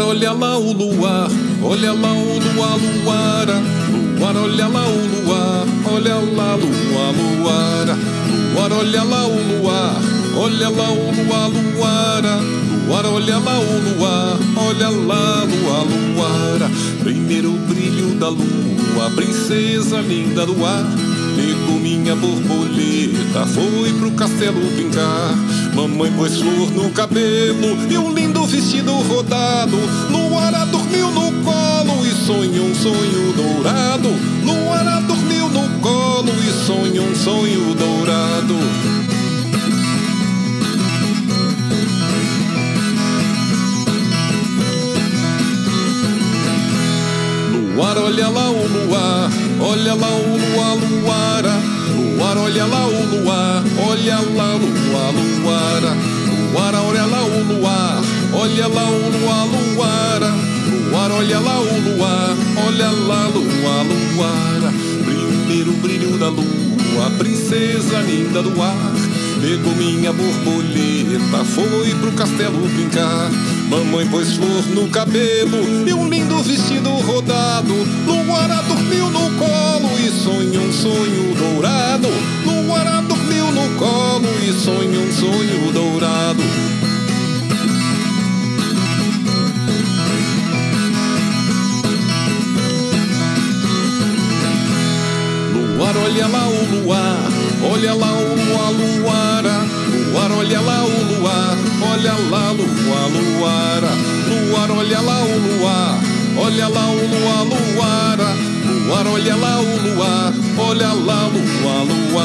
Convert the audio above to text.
Luar, olha lá o luar, olha lá o luar, luara. Luar, olha lá o luar, olha lá luar, luara. Luar, olha lá o luar, olha lá o luar, luara. Luar, olha lá o luar, olha lá luar, luara. Primeiro brilho da lua, princesa linda do ar. Pegou minha borboleta, foi pro castelo brincar. Mamãe pôs flor no cabelo e um lindo vestido rodado. Luara dormiu no colo e sonhou um sonho dourado. Luara dormiu no colo e sonhou um sonho dourado. Luar, olha lá o luar, olha lá o luar, luara. Luar, olha lá o luar, lá o luar, luara. Luar, olha lá o luar, olha lá luar, luara. Primeiro brilho da lua, princesa linda do ar. Pegou minha borboleta, foi pro castelo brincar. Mamãe pôs flor no cabelo e um lindo vestido rodado. Luara dormiu no colo e sonhou um sonho dourado. Luara dormiu no colo e sonhou um sonho olha lá o luar, olha lá o luar, luara. Luar, olha lá o luar, olha lá luar, luara. Luar, olha lá o luar, olha lá o luar, luara. Luar, olha lá o luar, olha lá luar, luara.